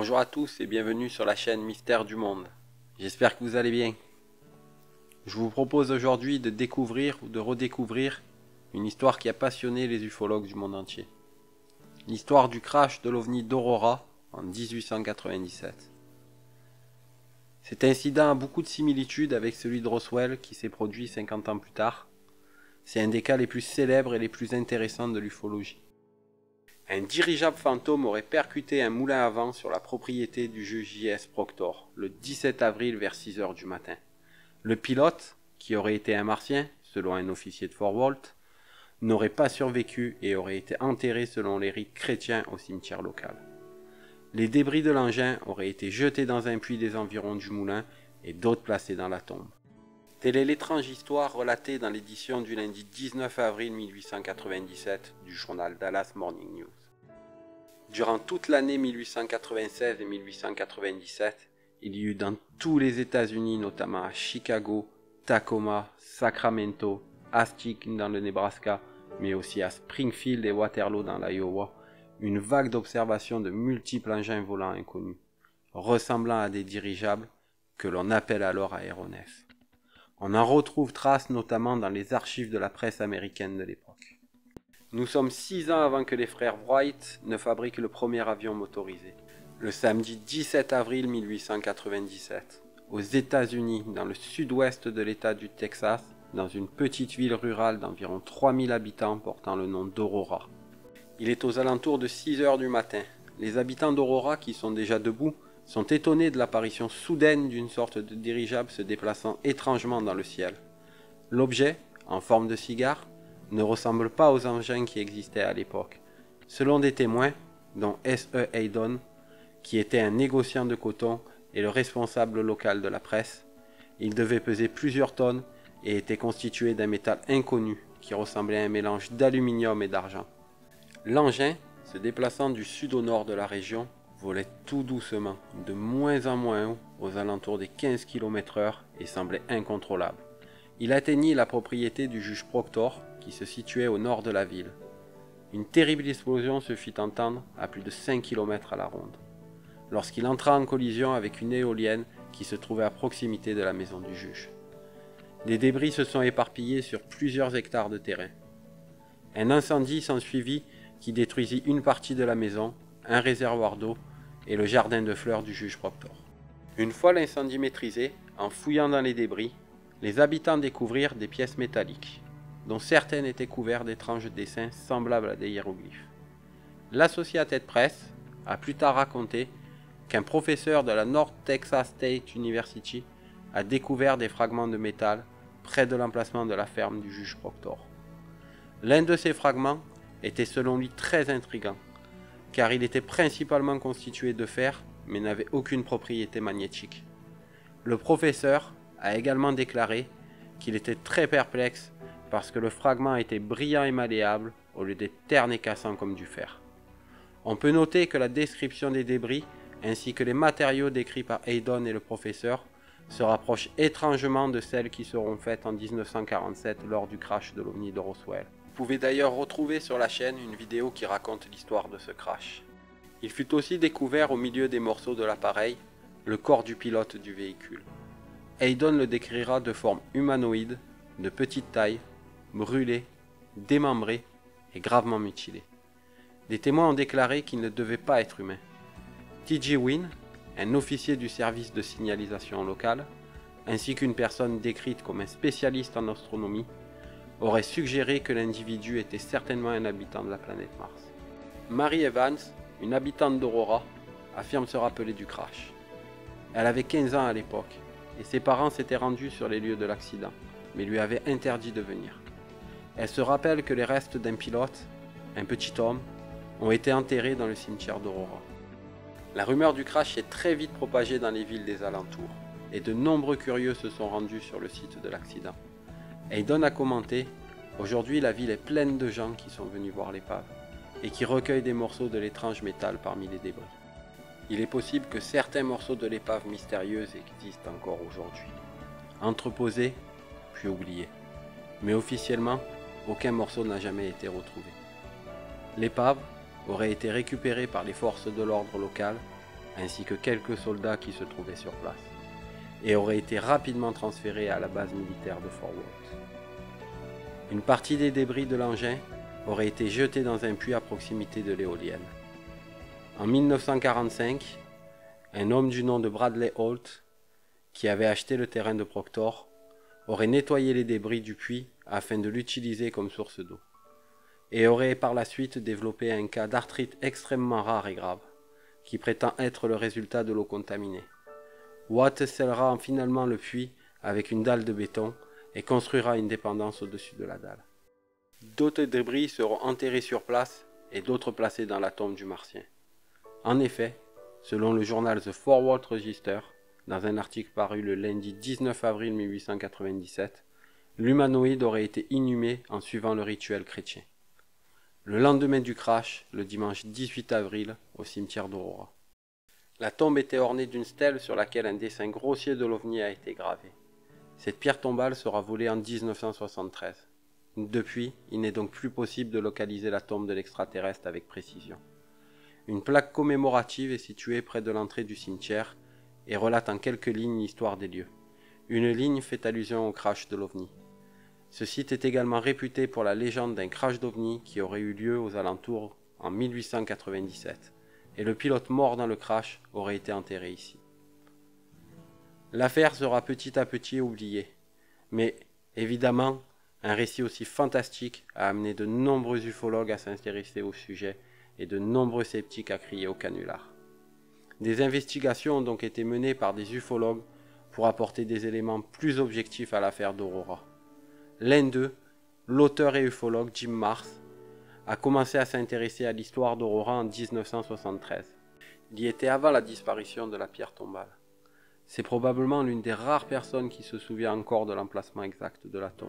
Bonjour à tous et bienvenue sur la chaîne Mystère du Monde. J'espère que vous allez bien. Je vous propose aujourd'hui de découvrir ou de redécouvrir une histoire qui a passionné les ufologues du monde entier. L'histoire du crash de l'OVNI d'Aurora en 1897. Cet incident a beaucoup de similitudes avec celui de Roswell qui s'est produit 50 ans plus tard. C'est un des cas les plus célèbres et les plus intéressants de l'ufologie. Un dirigeable fantôme aurait percuté un moulin à vent sur la propriété du juge J.S. Proctor le 17 avril vers 6 heures du matin. Le pilote, qui aurait été un martien, selon un officier de Fort Walt, n'aurait pas survécu et aurait été enterré selon les rites chrétiens au cimetière local. Les débris de l'engin auraient été jetés dans un puits des environs du moulin et d'autres placés dans la tombe. Telle est l'étrange histoire relatée dans l'édition du lundi 19 avril 1897 du journal Dallas Morning News. Durant toute l'année 1896 et 1897, il y eut dans tous les États-Unis, notamment à Chicago, Tacoma, Sacramento, Astic dans le Nebraska, mais aussi à Springfield et Waterloo dans l'Iowa, une vague d'observation de multiples engins volants inconnus, ressemblant à des dirigeables que l'on appelle alors aéronefs. On en retrouve trace notamment dans les archives de la presse américaine de l'époque. Nous sommes six ans avant que les frères Wright ne fabriquent le premier avion motorisé. Le samedi 17 avril 1897, aux États-Unis, dans le sud-ouest de l'État du Texas, dans une petite ville rurale d'environ 3000 habitants portant le nom d'Aurora. Il est aux alentours de 6 heures du matin. Les habitants d'Aurora, qui sont déjà debout, sont étonnés de l'apparition soudaine d'une sorte de dirigeable se déplaçant étrangement dans le ciel. L'objet, en forme de cigare, ne ressemble pas aux engins qui existaient à l'époque. Selon des témoins, dont S.E. Haydon, qui était un négociant de coton et le responsable local de la presse, il devait peser plusieurs tonnes et était constitué d'un métal inconnu qui ressemblait à un mélange d'aluminium et d'argent. L'engin, se déplaçant du sud au nord de la région, volait tout doucement, de moins en moins haut, aux alentours des 15 km/h et semblait incontrôlable. Il atteignit la propriété du juge Proctor, qui se situait au nord de la ville. Une terrible explosion se fit entendre à plus de 5 km à la ronde, lorsqu'il entra en collision avec une éolienne qui se trouvait à proximité de la maison du juge. Des débris se sont éparpillés sur plusieurs hectares de terrain. Un incendie s'ensuivit qui détruisit une partie de la maison, un réservoir d'eau et le jardin de fleurs du juge Proctor. Une fois l'incendie maîtrisé, en fouillant dans les débris, les habitants découvrirent des pièces métalliques, dont certaines étaient couvertes d'étranges dessins semblables à des hiéroglyphes. L'Associated Press a plus tard raconté qu'un professeur de la North Texas State University a découvert des fragments de métal près de l'emplacement de la ferme du juge Proctor. L'un de ces fragments était selon lui très intrigant car il était principalement constitué de fer, mais n'avait aucune propriété magnétique. Le professeur a également déclaré qu'il était très perplexe parce que le fragment était brillant et malléable au lieu d'être terne et cassant comme du fer. On peut noter que la description des débris ainsi que les matériaux décrits par Haydon et le professeur se rapprochent étrangement de celles qui seront faites en 1947 lors du crash de l'OVNI de Roswell. Vous pouvez d'ailleurs retrouver sur la chaîne une vidéo qui raconte l'histoire de ce crash. Il fut aussi découvert au milieu des morceaux de l'appareil le corps du pilote du véhicule. Haydon le décrira de forme humanoïde, de petite taille, brûlé, démembré et gravement mutilé. Des témoins ont déclaré qu'il ne devait pas être humain. T.J. Wynne, un officier du service de signalisation local, ainsi qu'une personne décrite comme un spécialiste en astronomie, aurait suggéré que l'individu était certainement un habitant de la planète Mars. Mary Evans, une habitante d'Aurora, affirme se rappeler du crash. Elle avait 15 ans à l'époque, et ses parents s'étaient rendus sur les lieux de l'accident, mais lui avaient interdit de venir. Elle se rappelle que les restes d'un pilote, un petit homme, ont été enterrés dans le cimetière d'Aurora. La rumeur du crash est très vite propagée dans les villes des alentours, et de nombreux curieux se sont rendus sur le site de l'accident. Haydon a commenté Aujourd'hui, la ville est pleine de gens qui sont venus voir l'épave et qui recueillent des morceaux de l'étrange métal parmi les débris. Il est possible que certains morceaux de l'épave mystérieuse existent encore aujourd'hui, entreposés puis oubliés. Mais officiellement, aucun morceau n'a jamais été retrouvé. L'épave aurait été récupérée par les forces de l'ordre local ainsi que quelques soldats qui se trouvaient sur place, et auraient été rapidement transférés à la base militaire de Fort Worth. Une partie des débris de l'engin aurait été jetée dans un puits à proximité de l'éolienne. En 1945, un homme du nom de Bradley Holt, qui avait acheté le terrain de Proctor, aurait nettoyé les débris du puits afin de l'utiliser comme source d'eau, et aurait par la suite développé un cas d'arthrite extrêmement rare et grave, qui prétend être le résultat de l'eau contaminée. Watt scellera finalement le puits avec une dalle de béton et construira une dépendance au-dessus de la dalle. D'autres débris seront enterrés sur place et d'autres placés dans la tombe du martien. En effet, selon le journal The Forward Register, dans un article paru le lundi 19 avril 1897, l'humanoïde aurait été inhumé en suivant le rituel chrétien. Le lendemain du crash, le dimanche 18 avril, au cimetière d'Aurora. La tombe était ornée d'une stèle sur laquelle un dessin grossier de l'OVNI a été gravé. Cette pierre tombale sera volée en 1973. Depuis, il n'est donc plus possible de localiser la tombe de l'extraterrestre avec précision. Une plaque commémorative est située près de l'entrée du cimetière et relate en quelques lignes l'histoire des lieux. Une ligne fait allusion au crash de l'OVNI. Ce site est également réputé pour la légende d'un crash d'OVNI qui aurait eu lieu aux alentours en 1897, et le pilote mort dans le crash aurait été enterré ici. L'affaire sera petit à petit oubliée, mais évidemment, un récit aussi fantastique a amené de nombreux ufologues à s'intéresser au sujet et de nombreux sceptiques à crier au canular. Des investigations ont donc été menées par des ufologues pour apporter des éléments plus objectifs à l'affaire d'Aurora. L'un d'eux, l'auteur et ufologue Jim Mars, a commencé à s'intéresser à l'histoire d'Aurora en 1973. Il y était avant la disparition de la pierre tombale. C'est probablement l'une des rares personnes qui se souvient encore de l'emplacement exact de la tombe.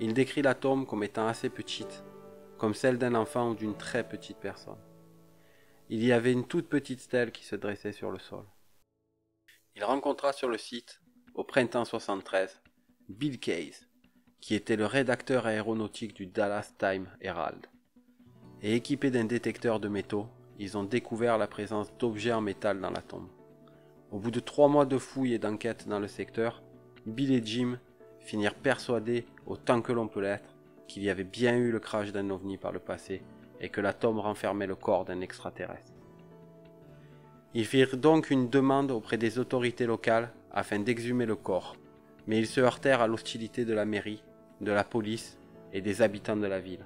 Il décrit la tombe comme étant assez petite, comme celle d'un enfant ou d'une très petite personne il y avait une toute petite stèle qui se dressait sur le sol. Il rencontra sur le site, au printemps 73, Bill Case, qui était le rédacteur aéronautique du Dallas Time Herald. Et équipé d'un détecteur de métaux, ils ont découvert la présence d'objets en métal dans la tombe. Au bout de trois mois de fouilles et d'enquêtes dans le secteur, Bill et Jim finirent persuadés, autant que l'on peut l'être, qu'il y avait bien eu le crash d'un ovni par le passé et que la tombe renfermait le corps d'un extraterrestre. Ils firent donc une demande auprès des autorités locales afin d'exhumer le corps, mais ils se heurtèrent à l'hostilité de la mairie, de la police et des habitants de la ville.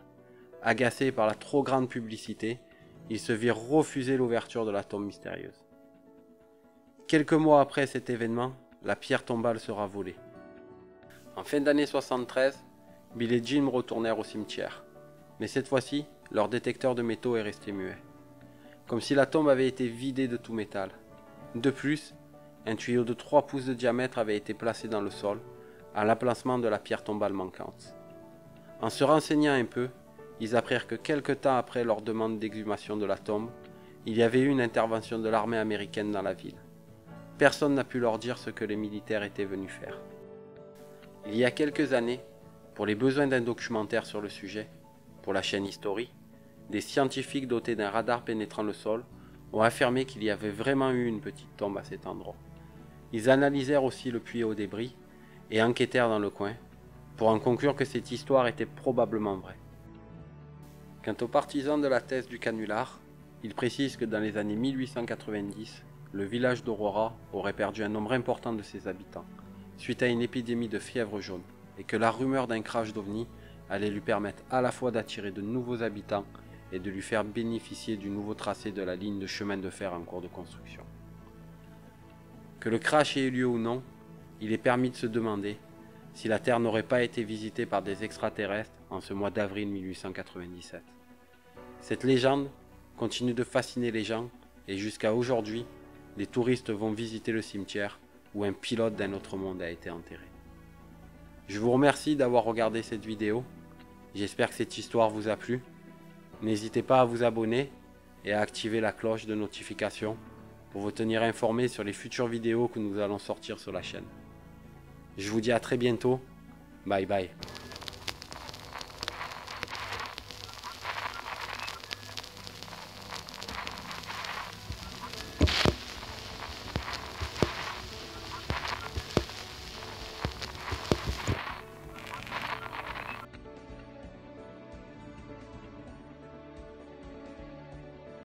Agacés par la trop grande publicité, ils se virent refuser l'ouverture de la tombe mystérieuse. Quelques mois après cet événement, la pierre tombale sera volée. En fin d'année 73, Bill et Jim retournèrent au cimetière, mais cette fois-ci, leur détecteur de métaux est resté muet. Comme si la tombe avait été vidée de tout métal. De plus, un tuyau de 3 pouces de diamètre avait été placé dans le sol, à l'emplacement de la pierre tombale manquante. En se renseignant un peu, ils apprirent que quelque temps après leur demande d'exhumation de la tombe, il y avait eu une intervention de l'armée américaine dans la ville. Personne n'a pu leur dire ce que les militaires étaient venus faire. Il y a quelques années, pour les besoins d'un documentaire sur le sujet, pour la chaîne History, des scientifiques dotés d'un radar pénétrant le sol ont affirmé qu'il y avait vraiment eu une petite tombe à cet endroit. Ils analysèrent aussi le puits aux débris et enquêtèrent dans le coin pour en conclure que cette histoire était probablement vraie. Quant aux partisans de la thèse du canular, ils précisent que dans les années 1890, le village d'Aurora aurait perdu un nombre important de ses habitants, suite à une épidémie de fièvre jaune, et que la rumeur d'un crash d'OVNI allait lui permettre à la fois d'attirer de nouveaux habitants et de lui faire bénéficier du nouveau tracé de la ligne de chemin de fer en cours de construction. Que le crash ait eu lieu ou non, il est permis de se demander si la Terre n'aurait pas été visitée par des extraterrestres en ce mois d'avril 1897. Cette légende continue de fasciner les gens et jusqu'à aujourd'hui, les touristes vont visiter le cimetière où un pilote d'un autre monde a été enterré. Je vous remercie d'avoir regardé cette vidéo. J'espère que cette histoire vous a plu. N'hésitez pas à vous abonner et à activer la cloche de notification pour vous tenir informé sur les futures vidéos que nous allons sortir sur la chaîne. Je vous dis à très bientôt. Bye bye.